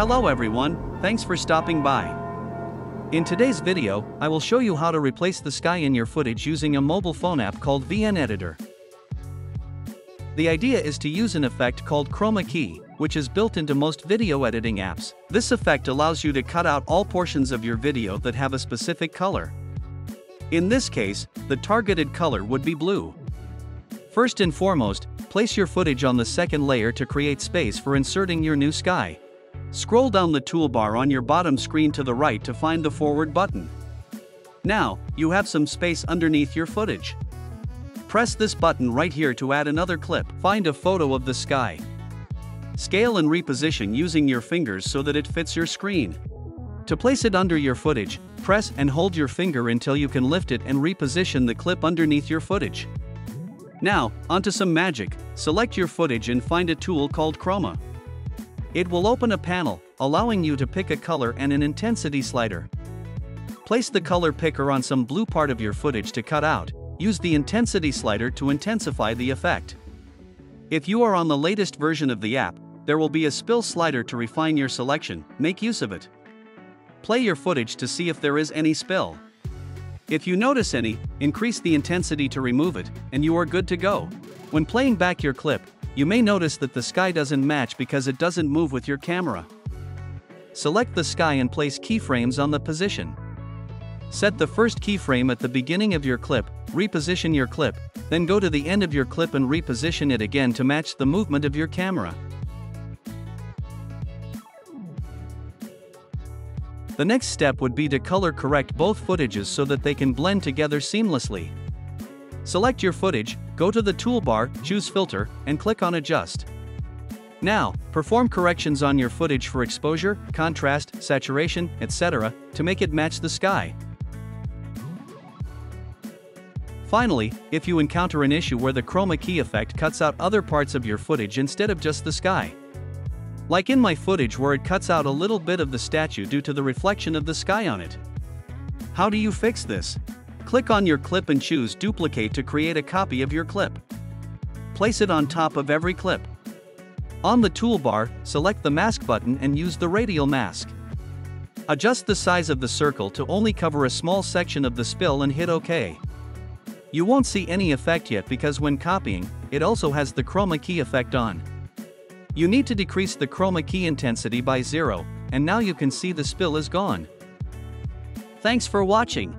Hello everyone, thanks for stopping by. In today's video, I will show you how to replace the sky in your footage using a mobile phone app called VN Editor. The idea is to use an effect called chroma key, which is built into most video editing apps. This effect allows you to cut out all portions of your video that have a specific color. In this case, the targeted color would be blue. First and foremost, place your footage on the second layer to create space for inserting your new sky. Scroll down the toolbar on your bottom screen to the right to find the forward button. Now, you have some space underneath your footage. Press this button right here to add another clip. Find a photo of the sky. Scale and reposition using your fingers so that it fits your screen. To place it under your footage, press and hold your finger until you can lift it and reposition the clip underneath your footage. Now, onto some magic, select your footage and find a tool called Chroma. It will open a panel, allowing you to pick a color and an intensity slider. Place the color picker on some blue part of your footage to cut out, use the intensity slider to intensify the effect. If you are on the latest version of the app, there will be a spill slider to refine your selection, make use of it. Play your footage to see if there is any spill. If you notice any, increase the intensity to remove it, and you are good to go. When playing back your clip, you may notice that the sky doesn't match because it doesn't move with your camera. Select the sky and place keyframes on the position. Set the first keyframe at the beginning of your clip, reposition your clip, then go to the end of your clip and reposition it again to match the movement of your camera. The next step would be to color correct both footages so that they can blend together seamlessly. Select your footage, go to the toolbar, choose Filter, and click on Adjust. Now, perform corrections on your footage for exposure, contrast, saturation, etc., to make it match the sky. Finally, if you encounter an issue where the chroma key effect cuts out other parts of your footage instead of just the sky, like in my footage where it cuts out a little bit of the statue due to the reflection of the sky on it. How do you fix this? Click on your clip and choose Duplicate to create a copy of your clip. Place it on top of every clip. On the toolbar, select the Mask button and use the radial mask. Adjust the size of the circle to only cover a small section of the spill and hit OK. You won't see any effect yet because when copying, it also has the chroma key effect on. You need to decrease the chroma key intensity by 0, and now you can see the spill is gone. Thanks for watching.